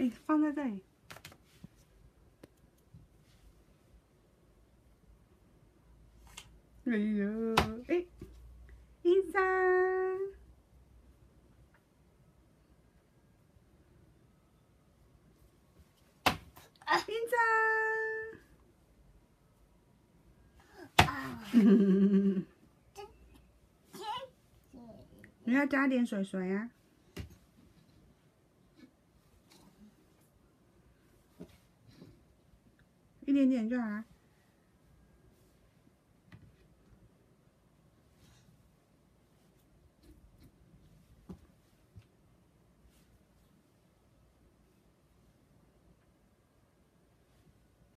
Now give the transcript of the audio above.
哎，放在这里。哎呦，哎，一张，一张。你要加点水水啊，点点叫啥